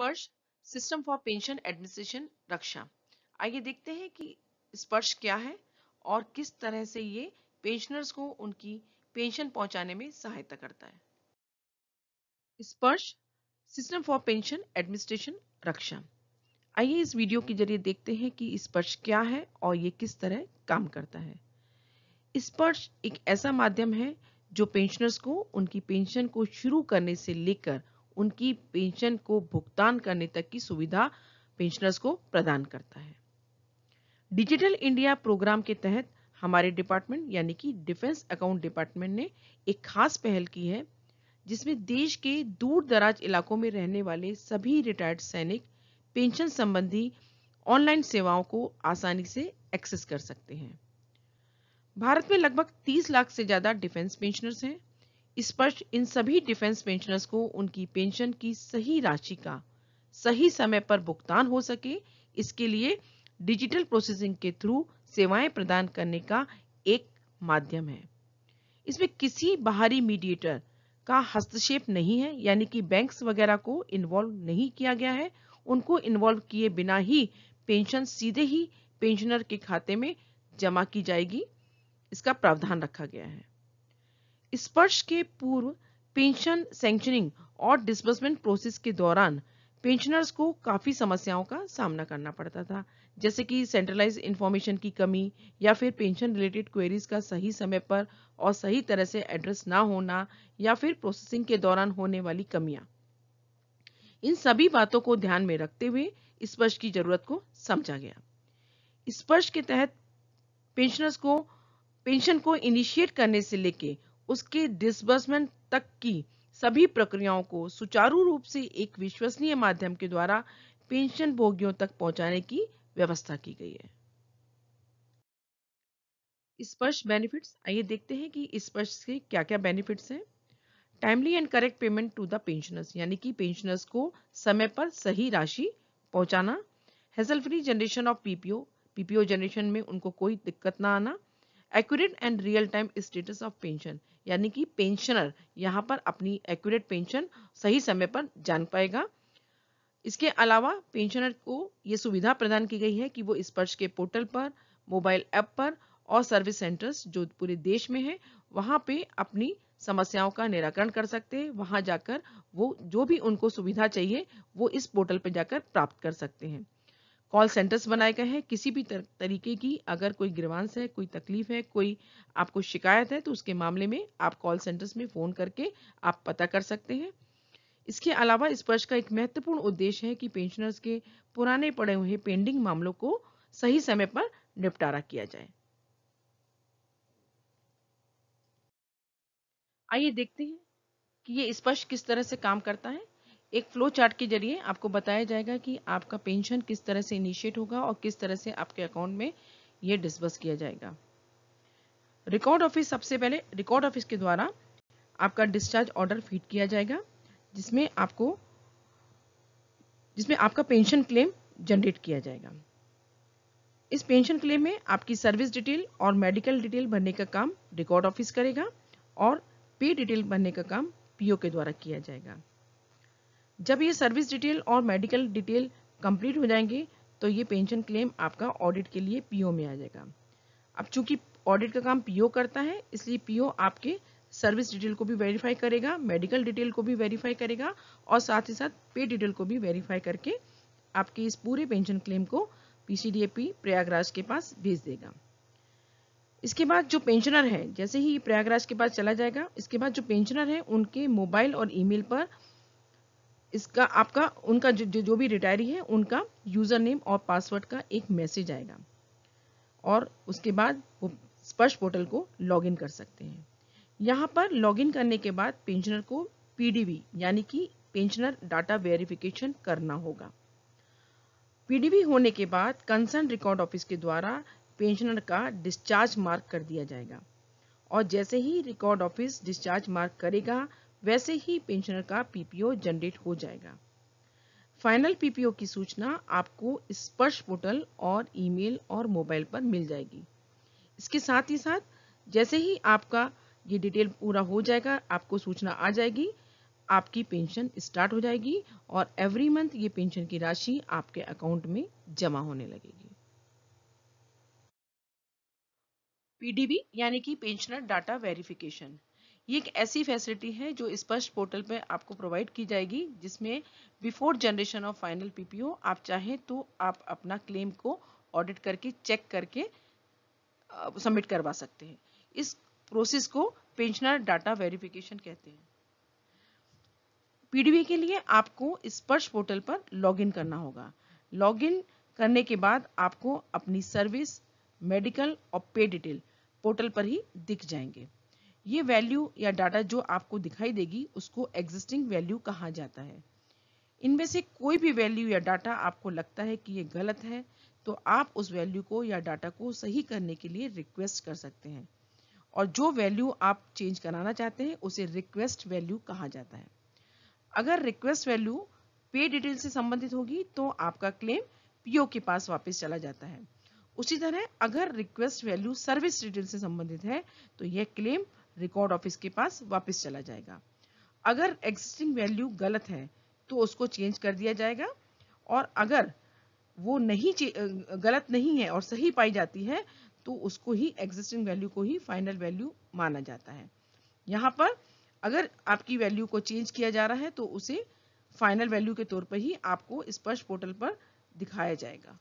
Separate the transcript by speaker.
Speaker 1: Sparsh system for pension administration Raksha. आइए देखते हैं कि स्पर्श क्या है और किस तरह से ये पेंशनर्स को उनकी पेंशन पहुँचाने में सहायता करता है। Sparsh system for pension administration Raksha. आइए इस वीडियो के ज़रिए देखते हैं कि स्पर्श क्या है और ये किस तरह काम करता है। स्पर्श एक ऐसा माध्यम है जो पेंशनर्स को, उनकी पेंशन को शुरू करने से लेकर उनकी पेंशन को भुगतान करने तक की सुविधा पेंशनर्स को प्रदान करता है। डिजिटल इंडिया प्रोग्राम के तहत हमारे डिपार्टमेंट, यानी कि डिफेंस अकाउंट डिपार्टमेंट ने एक खास पहल की है, जिसमें देश के दूर दराज इलाकों में रहने वाले सभी रिटायर्ड सैनिक पेंशन संबंधी ऑनलाइन सेवाओं को आसानी से एक्सेस कर सकते हैं। भारत में लगभग 30 लाख से ज़्यादा डिफेंस पेंशनर्स हैं। स्पष्ट इन सभी डिफेंस पेंशनर्स को उनकी पेंशन की सही राशि का सही समय पर भुगतान हो सके। इसके लिए डिजिटल प्रोसेसिंग के थ्रू सेवाएँ प्रदान करने का एक माध्यम है। इसमें किसी बाहरी मीडिएटर का हस्तक्षेप नहीं है, यानी कि बैंक्स वगैरह को इन्वॉल्व नहीं किया गया है। उनको इन्वॉल्व किए बिना ही पेंशन सीधे ही पेंशनर के खाते में जमा की जाएगी। इसका प्रावधान रखा गया है। स्पर्श के पूर्व पेंशन सेंक्शनिंग और डिसबर्समेंट प्रोसेस के दौरान पेंशनर्स को काफ़ी समस्याओं का सामना करना पड़ता था, जैसे कि सेंट्रलाइज इंफॉर्मेशन की कमी या फिर पेंशन रिलेटेड क्वेरीज का सही समय पर और सही तरह से एड्रेस ना होना या फिर प्रोसेसिंग के दौरान होने वाली कमियाँ। इन सभी बातों को ध्यान में रखते हुए स्पर्श की ज़रूरत को समझा गया। स्पर्श के तहत पेंशनर्स को पेंशन को इनिशिएट करने से लेके उसके डिसबर्समेंट तक की सभी प्रक्रियाओं को सुचारू रूप से एक विश्वसनीय माध्यम के द्वारा पेंशन भोगियों तक पहुँचाने की व्यवस्था की गई है। स्पर्श बेनिफिट्स आइए देखते हैं कि स्पर्श के क्या क्या बेनिफिट्स हैं। Timely and correct payment to the pensioners यानी कि पेंशनर्स को समय पर सही राशि पहुंचाना hassle free generation of PPO PPO generation में उनको कोई दिक्कत ना आना accurate and real time status of pension यानी कि पेंशनर यहाँ पर अपनी एक्यूरेट पेंशन सही समय पर जान पाएगा। इसके अलावा पेंशनर को ये सुविधा प्रदान की गई है कि वो स्पर्श के पोर्टल पर, मोबाइल ऐप पर और सर्विस सेंटर्स जो पूरे देश में है, वहाँ पे अपनी समस्याओं का निराकरण कर सकते हैं। वहाँ जाकर वो जो भी उनको सुविधा चाहिए, वो इस पोर्टल पर जाकर प्राप्त कर सकते हैं। कॉल सेंटर्स बनाए गए हैं। किसी भी तरीके की अगर कोई ग्रीवांस है, कोई तकलीफ़ है, कोई आपको शिकायत है तो उसके मामले में आप कॉल सेंटर्स में फ़ोन करके आप पता कर सकते हैं। इसके अलावा स्पर्श का एक महत्वपूर्ण उद्देश्य है कि पेंशनर्स के पुराने पड़े हुए पेंडिंग मामलों को सही समय पर निपटारा किया जाए। आइए देखते हैं कि ये स्पर्श किस तरह से काम करता है। एक फ्लो चार्ट के ज़रिए आपको बताया जाएगा कि आपका पेंशन किस तरह से इनिशिएट होगा और किस तरह से आपके अकाउंट में ये डिसबर्स किया जाएगा। रिकॉर्ड ऑफ़िस सबसे पहले रिकॉर्ड ऑफ़िस के द्वारा आपका डिस्चार्ज ऑर्डर फ़ीड किया जाएगा, जिसमें आपको, जिसमें आपका पेंशन क्लेम जनरेट किया जाएगा। इस पेंशन क्लेम में आपकी सर्विस डिटेल और मेडिकल डिटेल भरने का काम रिकॉर्ड ऑफ़िस करेगा और पे डिटेल भरने का काम पीओ के द्वारा किया जाएगा। जब ये सर्विस डिटेल और मेडिकल डिटेल कंप्लीट हो जाएँगे तो ये पेंशन क्लेम आपका ऑडिट के लिए पीओ में आ जाएगा। अब चूँकि ऑडिट का काम पीओ करता है, इसलिए पीओ आपके सर्विस डिटेल को भी वेरीफाई करेगा मेडिकल डिटेल को भी वेरीफाई करेगा और साथ ही साथ पे डिटेल को भी वेरीफाई करके आपके इस पूरे पेंशन क्लेम को पीसीडीएपी प्रयागराज के पास भेज देगा। इसके बाद जो पेंशनर है, जैसे ही प्रयागराज के पास चला जाएगा, इसके बाद जो पेंशनर है, उनके मोबाइल और ईमेल पर इसका आपका उनका जो, जो भी रिटायरी है उनका यूज़र नेम और पासवर्ड का एक मैसेज आएगा। और उसके बाद वो स्पर्श पोर्टल को लॉगिन कर सकते हैं। यहाँ पर लॉगिन करने के बाद पेंशनर को पीडीवी यानी कि पेंशनर डाटा वेरिफिकेशन करना होगा। पीडीवी होने के बाद कंसर्न रिकॉर्ड ऑफ़िस के द्वारा पेंशनर का डिस्चार्ज मार्क कर दिया जाएगा। और जैसे ही रिकॉर्ड ऑफ़िस डिस्चार्ज मार्क करेगा वैसे ही पेंशनर का पीपीओ जनरेट हो जाएगा। फाइनल पीपीओ की सूचना आपको स्पर्श पोर्टल और ईमेल और मोबाइल पर मिल जाएगी। इसके साथ ही साथ, जैसे ही आपका ये डिटेल पूरा हो जाएगा, आपको सूचना आ जाएगी, आपकी पेंशन स्टार्ट हो जाएगी और एवरी मंथ ये पेंशन की राशि आपके अकाउंट में जमा होने लगेगी। पीडीबी यानी कि पेंशनर डाटा वेरिफिकेशन। ये एक ऐसी फैसिलिटी है जो स्पष्ट पोर्टल पे आपको प्रोवाइड की जाएगी, जिसमें before generation of final PPO आप चाहें तो आप अपना क्लेम को ऑडिट करके चेक करके सबमिट करवा सकते हैं। इस प्रोसेस को पेंशनर डाटा वेरिफिकेशन कहते हैं। पीडीबी के लिए आपको स्पर्श पोर्टल पर लॉगिन करना होगा। लॉगिन करने के बाद आपको अपनी सर्विस मेडिकल और पे डिटेल पोर्टल पर ही दिख जाएँगे। ये वैल्यू या डाटा जो आपको दिखाई देगी, उसको एग्जिस्टिंग वैल्यू कहा जाता है। इनमें से कोई भी वैल्यू या डाटा आपको लगता है कि ये गलत है तो आप उस वैल्यू को या डाटा को सही करने के लिए रिक्वेस्ट कर सकते हैं। और जो वैल्यू आप चेंज कराना चाहते हैं, उसे रिक्वेस्ट वैल्यू कहा जाता है। अगर रिक्वेस्ट वैल्यू पे डिटेल से संबंधित होगी तो आपका क्लेम पीओ के पास वापस चला जाता है। उसी तरह अगर रिक्वेस्ट वैल्यू सर्विस डिटेल से संबंधित है तो यह क्लेम रिकॉर्ड ऑफ़िस के पास वापस चला जाएगा। अगर एग्जिस्टिंग वैल्यू गलत है तो उसको चेंज कर दिया जाएगा। और अगर वो नहीं गलत नहीं है और सही पाई जाती है तो उसको ही एग्जिस्टिंग वैल्यू को ही फाइनल वैल्यू माना जाता है। यहाँ पर अगर आपकी वैल्यू को चेंज किया जा रहा है तो उसे फाइनल वैल्यू के तौर पर ही आपको स्पर्श पोर्टल पर दिखाया जाएगा।